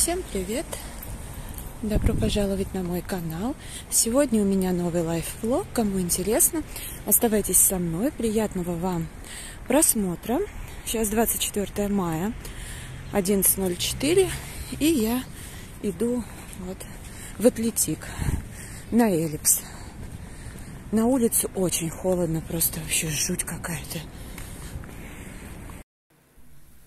Всем привет! Добро пожаловать на мой канал. Сегодня у меня новый лайф-влог. Кому интересно, оставайтесь со мной. Приятного вам просмотра. Сейчас 24 мая, 11.04, и я иду вот в Атлетик на Эллипс. На улице очень холодно, просто вообще жуть какая-то.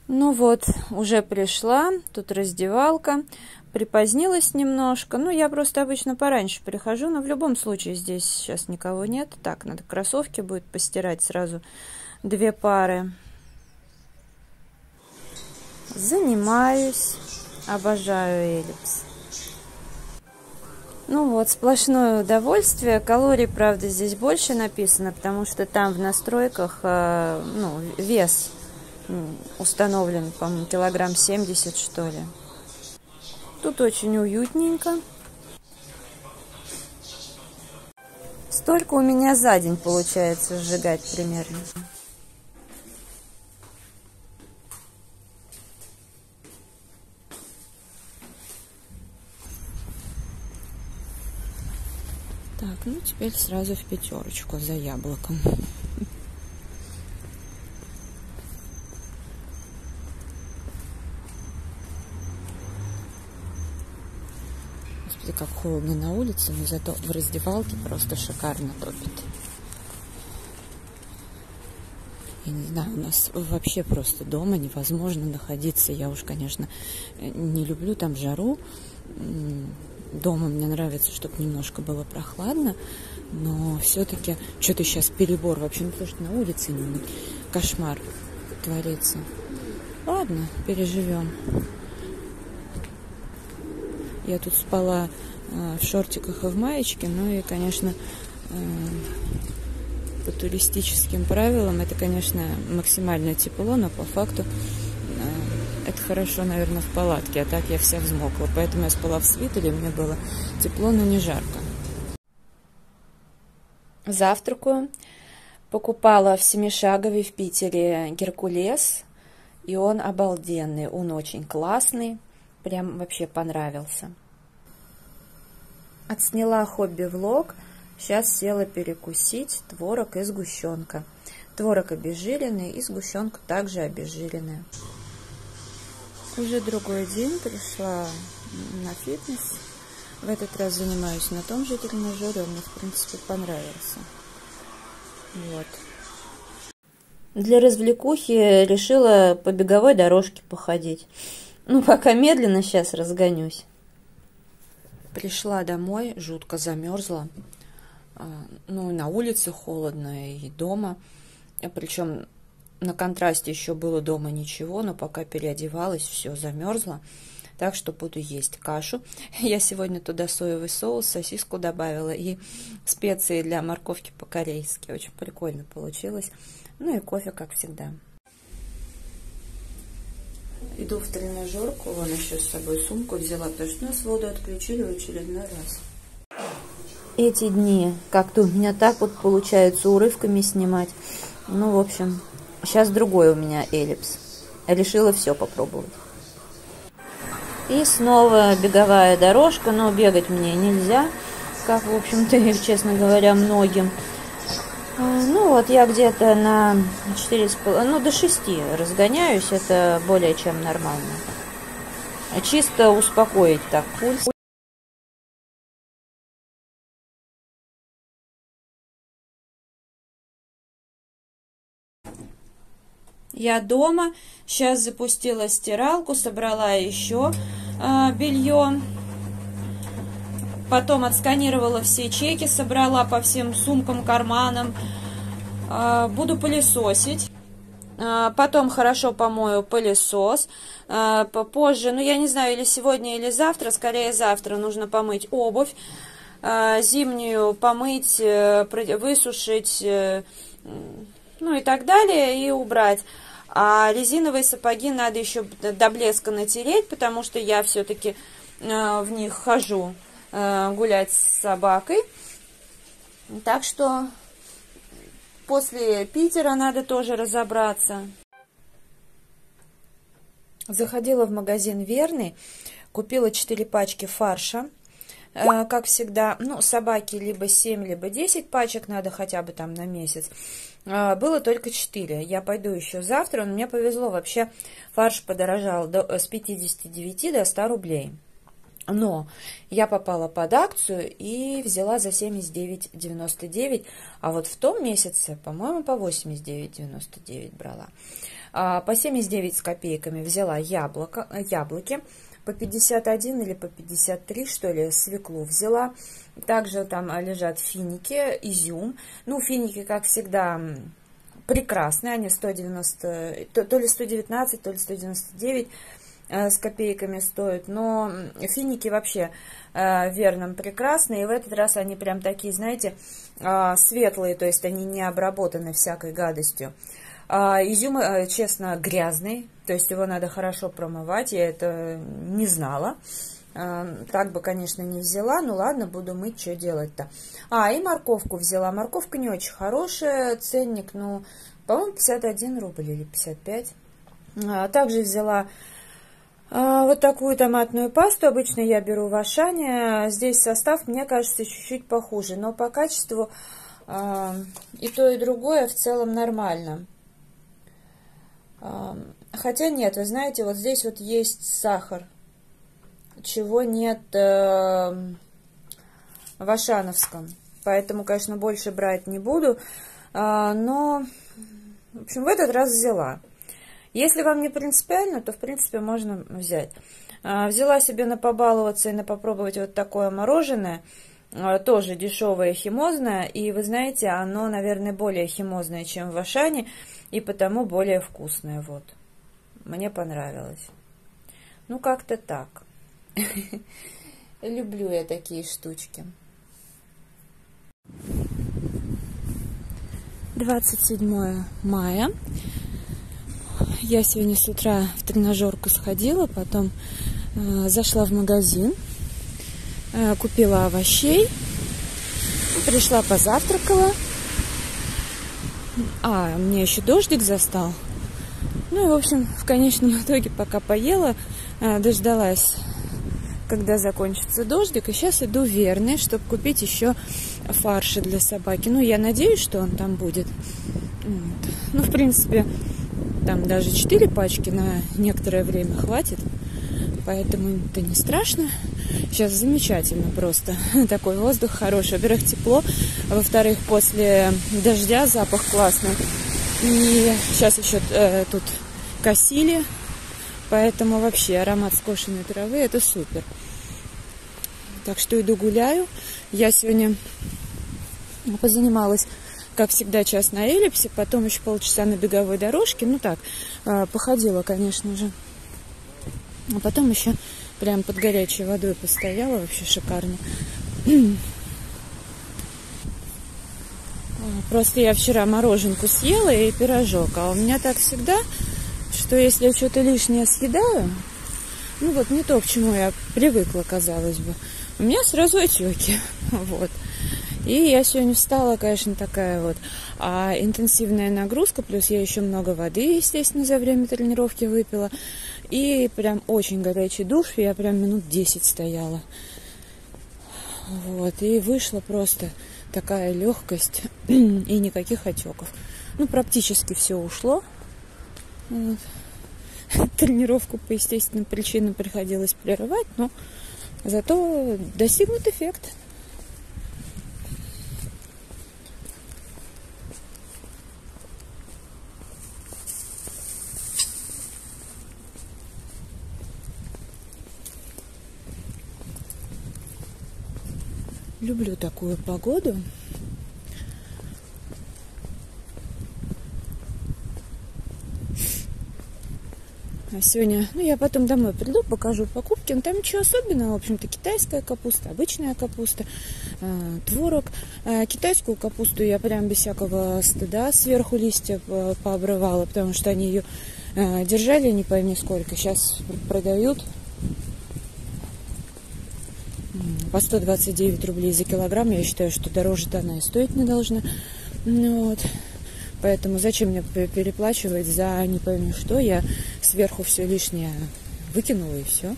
Ну вот, уже пришла, тут раздевалка, припозднилась немножко. Ну, я просто обычно пораньше прихожу, но в любом случае здесь сейчас никого нет. Так, надо кроссовки будет постирать сразу две пары. Занимаюсь, обожаю эллипс. Ну вот, сплошное удовольствие. Калорий, правда, здесь больше написано, потому что там в настройках э, ну, вес установлен, по-моему, килограмм 70, что ли. Тут очень уютненько. Столько у меня за день получается сжигать примерно. Так, ну теперь сразу в пятерочку за яблоком. Господи, как холодно на улице, но зато в раздевалке просто шикарно топит. Я не знаю, у нас вообще просто дома невозможно находиться. Я уж, конечно, не люблю там жару. Дома мне нравится, чтобы немножко было прохладно, но все-таки что-то сейчас перебор вообще, ну потому что на улице кошмар творится. Ладно, переживем. Я тут спала э, в шортиках и в маечке, ну и, конечно, э, по туристическим правилам это, конечно, максимальное тепло, но по факту э, это хорошо, наверное, в палатке, а так я вся взмокла. Поэтому я спала в свитере, мне было тепло, но не жарко. Завтракаю. Покупала в Семишагове в Питере Геркулес, и он обалденный, он очень классный. Прям вообще понравился. Отсняла хобби-влог. Сейчас села перекусить творог и сгущенка. Творог обезжиренный и сгущенка также обезжиренная. Уже другой день пришла на фитнес. В этот раз занимаюсь на том же тренажере. Он мне, в принципе, понравился. Вот. Для развлекухи решила по беговой дорожке походить. Ну, пока медленно сейчас разгонюсь. Пришла домой, жутко замерзла. А, ну, на улице холодно, и дома. Причем на контрасте еще было дома ничего, но пока переодевалась, все замерзло. Так что буду есть кашу. Я сегодня туда соевый соус, сосиску добавила и специи для морковки по-корейски. Очень прикольно получилось. Ну и кофе, как всегда. Иду в тренажерку, вон еще с собой сумку взяла, потому что нас воду отключили в очередной раз. Эти дни как-то у меня так вот получается урывками снимать. Ну, в общем, сейчас другой у меня эллипс. Решила все попробовать. И снова беговая дорожка, но бегать мне нельзя, как, в общем-то, честно говоря, многим. А, ну вот я где-то на 4,5, ну до 6 разгоняюсь, это более чем нормально. Чисто успокоить так пульс. Я дома, сейчас запустила стиралку, собрала еще э, белье. Потом отсканировала все чеки, собрала по всем сумкам, карманам. А, буду пылесосить. А, потом хорошо помою пылесос. А, позже, ну я не знаю, или сегодня, или завтра, скорее завтра, нужно помыть обувь. Зимнюю помыть, э, высушить, э, ну и так далее, и убрать. А резиновые сапоги надо еще до блеска натереть, потому что я все-таки э, в них хожу гулять с собакой. Так что после Питера надо тоже разобраться. Заходила в магазин Верный, Купила 4 пачки фарша. Э, как всегда, ну, собаки либо 7, либо 10 пачек надо хотя бы там на месяц. Э, было только 4. Я пойду еще завтра. Но мне повезло. Вообще фарш подорожал до, с 59 до 100 рублей. Но я попала под акцию и взяла за 79,99, а вот в том месяце, по-моему, по 89,99 брала. А, по 79 с копейками взяла яблоко, яблоки, по 51 или по 53, что ли, свеклу взяла. Также там лежат финики, изюм. Ну, финики, как всегда, прекрасные, они 190, то, то ли 119, то ли 199 Э, с копейками стоят, но финики вообще э, верным прекрасные, и в этот раз они прям такие, знаете, э, светлые, то есть они не обработаны всякой гадостью. А изюм, честно, грязный, то есть его надо хорошо промывать, я это не знала. Так бы, конечно, не взяла, ну ладно, буду мыть, что делать-то. А, и морковку взяла. Морковка не очень хорошая, ценник, ну, по-моему, 51 рубль или 55. А, также взяла вот такую томатную пасту обычно я беру в Ашане. Здесь состав, мне кажется, чуть-чуть похуже, но по качеству а, и то, и другое в целом нормально. А, хотя нет, вы знаете, вот здесь вот есть сахар, чего нет э, в Ашановском. Поэтому, конечно, больше брать не буду. Но, в общем, в этот раз взяла. Если вам не принципиально, то, в принципе, можно взять. А, взяла себе на побаловаться и на попробовать вот такое мороженое. А, тоже дешевое, химозное. И вы знаете, оно, наверное, более химозное, чем в Ашане. И потому более вкусное. Вот. Мне понравилось. Ну, как-то так. Люблю я такие штучки. 27 мая я сегодня с утра в тренажерку сходила, потом э, зашла в магазин, э, купила овощей, пришла позавтракала. А, мне еще дождик застал. Ну и, в общем, в конечном итоге, пока поела, э, дождалась, когда закончится дождик. И сейчас иду верный, чтобы купить еще фарши для собаки. Ну, я надеюсь, что он там будет. Вот. Ну, в принципе, там даже 4 пачки на некоторое время хватит. Поэтому это не страшно. Сейчас замечательно просто. Такой воздух хороший. Во-первых, тепло. А во-вторых, после дождя запах классный. И сейчас еще э, тут косили. Поэтому вообще аромат скошенной травы это супер. Так что иду гуляю. Я сегодня позанималась как всегда, час на эллипсе, потом еще полчаса на беговой дорожке. Ну так, а, походила, конечно же. А потом еще прям под горячей водой постояла, вообще шикарно. Просто я вчера мороженку съела и пирожок. А у меня так всегда, что если я что-то лишнее съедаю, ну вот не то, к чему я привыкла, казалось бы, у меня сразу отеки. Вот. И я сегодня встала, конечно, такая вот а, интенсивная нагрузка, плюс я еще много воды, естественно, за время тренировки выпила. И прям очень горячий душ, я прям минут 10 стояла. Вот, и вышла просто такая легкость и никаких отеков. Ну, практически все ушло. Вот. Тренировку по естественным причинам приходилось прерывать, но зато достигнут эффект. Люблю такую погоду. А сегодня, ну, я потом домой приду, покажу покупки. Ну, там ничего особенного. В общем-то, китайская капуста, обычная капуста, э, творог. Э, китайскую капусту я прям без всякого стыда сверху листья пообрывала, потому что они ее э, держали не пойми сколько. Сейчас продают по 129 рублей за килограмм. Я считаю, что дороже-то она и стоить не должна. Ну, вот. Поэтому зачем мне переплачивать за не пойму что? Я сверху все лишнее выкинула и все.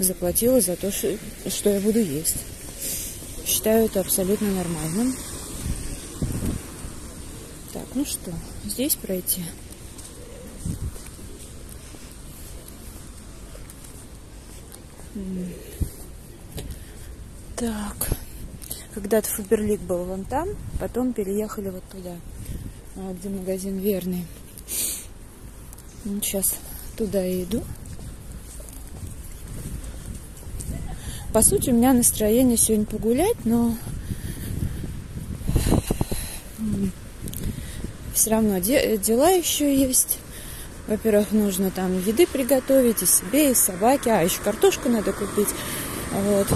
заплатила за то, что я буду есть. Считаю это абсолютно нормальным. Так, ну что, здесь пройти. Так. Когда-то Фаберлик был вон там, потом переехали вот туда, а, где магазин Верный. Ну, сейчас туда и иду. По сути, у меня настроение сегодня погулять, но все равно де дела еще есть. Во-первых, нужно там еды приготовить и себе, и собаке. А, еще картошку надо купить. Вот.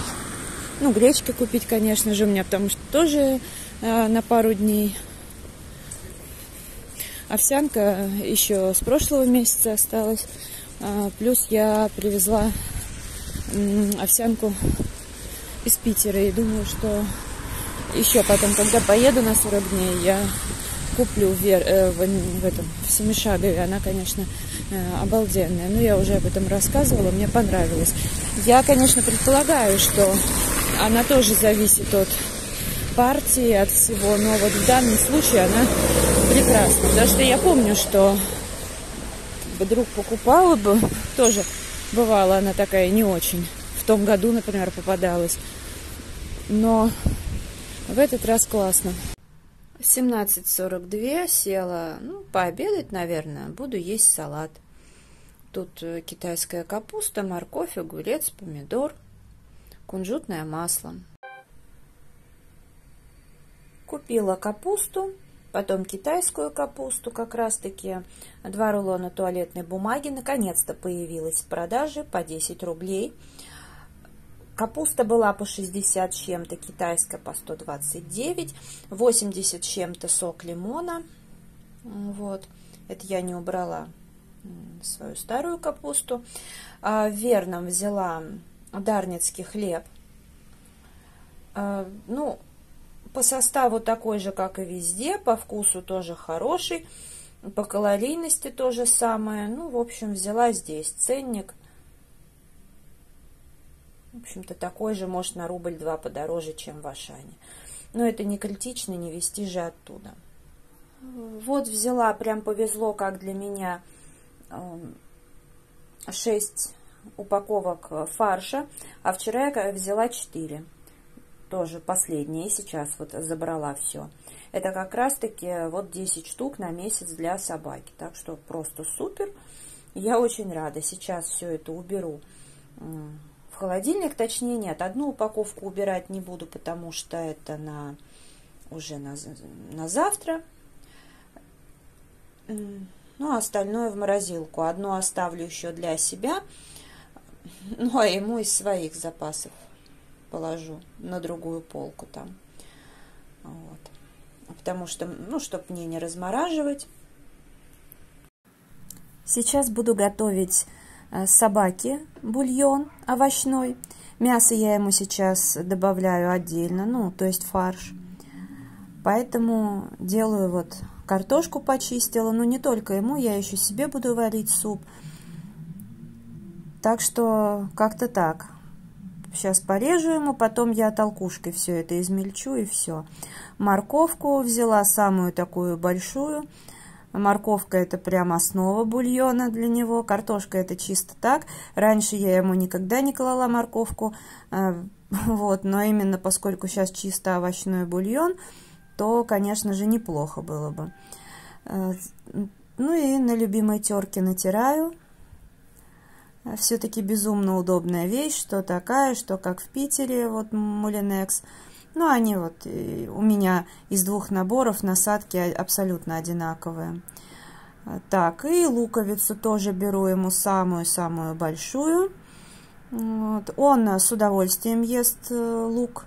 Ну, гречки купить, конечно же, у меня, потому что тоже э, на пару дней. Овсянка еще с прошлого месяца осталась. А, плюс я привезла овсянку из Питера. И думаю, что еще потом, когда поеду на 40 дней, я куплю в, э, в, в этом в Семишагове. Она, конечно, э, обалденная. Но я уже об этом рассказывала, мне понравилось. Я, конечно, предполагаю, что она тоже зависит от партии, от всего. Но вот в данном случае она прекрасна. Потому что я помню, что вдруг покупала бы, тоже бывала она такая не очень. В том году, например, попадалась. Но в этот раз классно. 17.42 села, ну, пообедать, наверное, буду есть салат. Тут э, китайская капуста, морковь, огурец, помидор, кунжутное масло. Купила капусту, потом китайскую капусту, как раз-таки два рулона туалетной бумаги, наконец-то появилась в продаже по 10 рублей. Капуста была по 60 чем-то, китайская по 129, 80 чем-то сок лимона. Вот, это я не убрала свою старую капусту. А, верном взяла дарницкий хлеб. А, ну, по составу такой же, как и везде, по вкусу тоже хороший, по калорийности то же самое. Ну, в общем, взяла здесь ценник – в общем-то, такой же, может, на рубль-два подороже, чем в Ашане. Но это не критично, не вести же оттуда. Вот взяла, прям повезло, как для меня, 6 эм, упаковок фарша, а вчера я взяла 4. Тоже последние, сейчас вот забрала все. Это как раз-таки вот 10 штук на месяц для собаки. Так что просто супер. Я очень рада. Сейчас все это уберу в холодильник, точнее нет, одну упаковку убирать не буду, потому что это на уже на, на завтра. Ну, а остальное в морозилку. Одну оставлю еще для себя, ну, а ему из своих запасов положу на другую полку там. Вот. Потому что, ну, чтобы мне не размораживать. Сейчас буду готовить Э, собаки бульон овощной. Мясо я ему сейчас добавляю отдельно, ну, то есть фарш. Поэтому делаю вот картошку почистила, но не только ему, я еще себе буду варить суп. Так что как-то так. Сейчас порежу ему, потом я толкушкой все это измельчу и все. Морковку взяла самую такую большую, Морковка это прям основа бульона для него. Картошка это чисто так. Раньше я ему никогда не клала морковку. А, вот, но именно поскольку сейчас чисто овощной бульон, то, конечно же, неплохо было бы. А, ну и на любимой терке натираю. Все-таки безумно удобная вещь, что такая, что как в Питере, вот Мулинекс. Ну, они вот у меня из двух наборов насадки абсолютно одинаковые. Так, и луковицу тоже беру ему самую-самую большую. Вот. Он с удовольствием ест э, лук.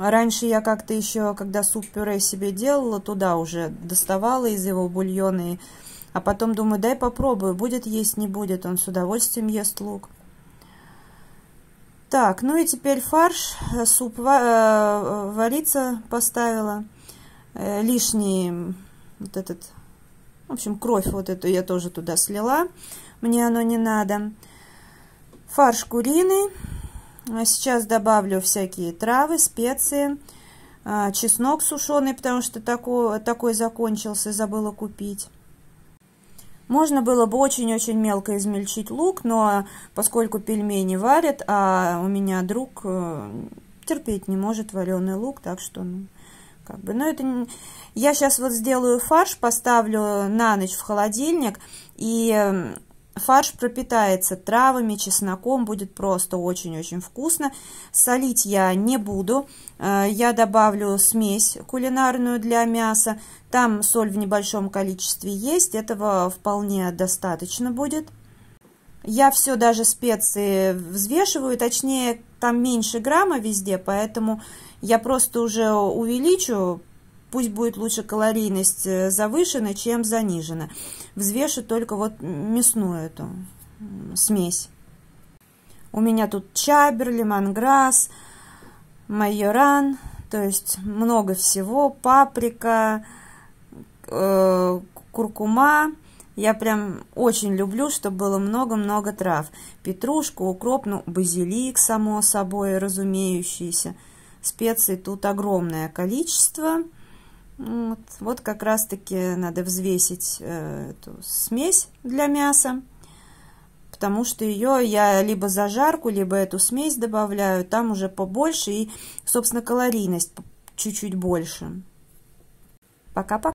Раньше я как-то еще, когда суп-пюре себе делала, туда уже доставала из его бульона. А потом думаю, дай попробую, будет есть, не будет. Он с удовольствием ест лук. Так, ну и теперь фарш, суп э, вариться поставила. Э, лишний вот этот, в общем, кровь вот эту я тоже туда слила. Мне оно не надо. Фарш куриный. Сейчас добавлю всякие травы, специи, а, чеснок сушеный, потому что такой, такой закончился, забыла купить. Можно было бы очень-очень мелко измельчить лук, но поскольку пельмени варят, а у меня друг э, терпеть не может вареный лук, так что, ну, как бы, ну, это... Я сейчас вот сделаю фарш, поставлю на ночь в холодильник, и Фарш пропитается травами, чесноком, будет просто очень-очень вкусно. Солить я не буду, э, я добавлю смесь кулинарную для мяса. Там соль в небольшом количестве есть, этого вполне достаточно будет. Я все даже специи взвешиваю, точнее там меньше грамма везде, поэтому я просто уже увеличу Пусть будет лучше калорийность э, завышена, чем занижена. Взвешу только вот мясную эту смесь. У меня тут чабер, лимонграсс, майоран, то есть много всего, паприка, э, куркума. Я прям очень люблю, чтобы было много-много трав. Петрушка, укроп, ну, базилик, само собой, разумеющийся. Специй тут огромное количество. Вот, вот как раз-таки надо взвесить э, эту смесь для мяса, потому что ее я либо зажарку, либо эту смесь добавляю, там уже побольше и, собственно, калорийность чуть-чуть больше. Пока-пока.